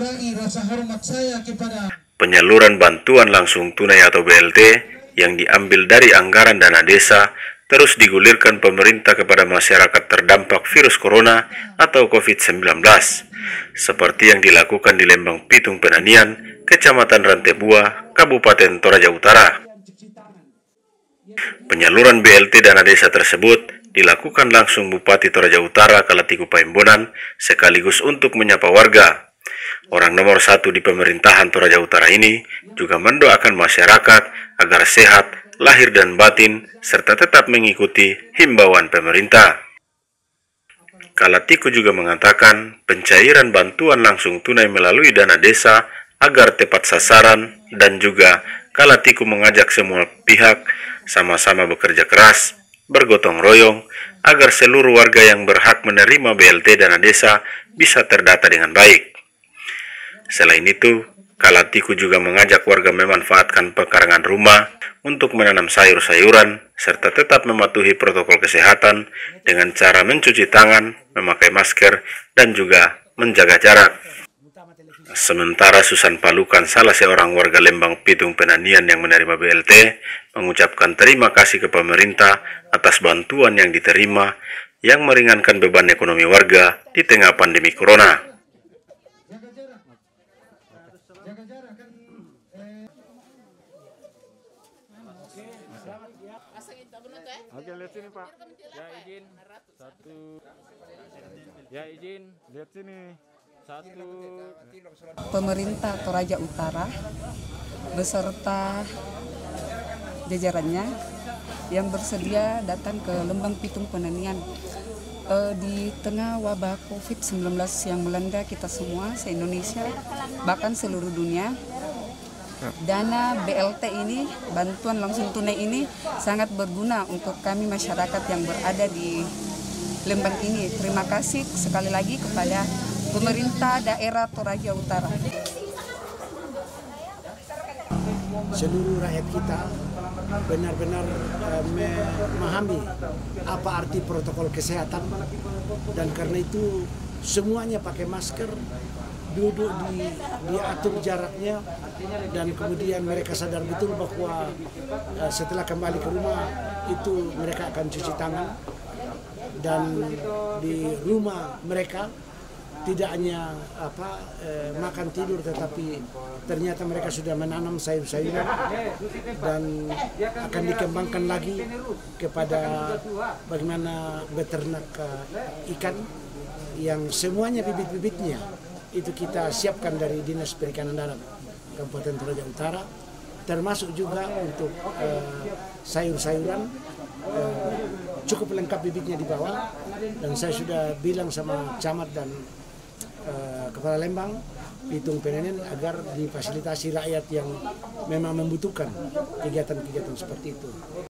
kurangi rasa hormat saya kepada Penyaluran bantuan langsung tunai atau BLT yang diambil dari anggaran dana desa terus digulirkan pemerintah kepada masyarakat terdampak virus corona atau COVID-19, seperti yang dilakukan di Lembang Pitung Penanian, Kecamatan Rantebua, Kabupaten Toraja Utara. Penyaluran BLT dana desa tersebut dilakukan langsung Bupati Toraja Utara Kalatiku Paimbonan sekaligus untuk menyapa warga Orang nomor satu di pemerintahan Toraja Utara ini juga mendoakan masyarakat agar sehat, lahir dan batin, serta tetap mengikuti himbauan pemerintah. Kalatiku juga mengatakan pencairan bantuan langsung tunai melalui dana desa agar tepat sasaran dan juga Kalatiku mengajak semua pihak sama-sama bekerja keras, bergotong royong, agar seluruh warga yang berhak menerima BLT dana desa bisa terdata dengan baik. Selain itu, Kalatiku juga mengajak warga memanfaatkan pekarangan rumah untuk menanam sayur-sayuran serta tetap mematuhi protokol kesehatan dengan cara mencuci tangan, memakai masker, dan juga menjaga jarak. Sementara Susan Palukan, salah seorang warga Lembang Pitung Penanian yang menerima BLT, mengucapkan terima kasih ke pemerintah atas bantuan yang diterima yang meringankan beban ekonomi warga di tengah pandemi corona. Oke, lihat sini Pak. Ya izin. Satu. Ya izin. Lihat sini. Satu. pemerintah Toraja Utara beserta jajarannya yang bersedia datang ke Lembang Pitung Penanian Eh, di tengah wabah COVID-19 yang melanda kita semua se-Indonesia bahkan seluruh dunia. Dana BLT ini bantuan langsung tunai ini sangat berguna untuk kami masyarakat yang berada di Lembang ini. Terima kasih sekali lagi kepada pemerintah daerah Toraja Utara seluruh rakyat kita benar-benar eh, memahami apa arti protokol kesehatan. Dan karena itu semuanya pakai masker duduk di diatur jaraknya dan kemudian mereka sadar betul bahwa eh, setelah kembali ke rumah itu mereka akan cuci tangan. Dan di rumah mereka tidak hanya apa eh, makan tidur tetapi ternyata mereka sudah menanam sayur-sayuran dan akan dikembangkan lagi kepada bagaimana beternak eh, ikan yang semuanya bibit-bibitnya. Itu kita siapkan dari Dinas Perikanan Darat Kabupaten Toraja Utara termasuk juga untuk eh, sayur-sayuran eh, cukup lengkap bibitnya di bawah. Dan saya sudah bilang sama camat dan eh, kepala Lembang Pitung Penenen agar difasilitasi rakyat yang memang membutuhkan kegiatan-kegiatan seperti itu.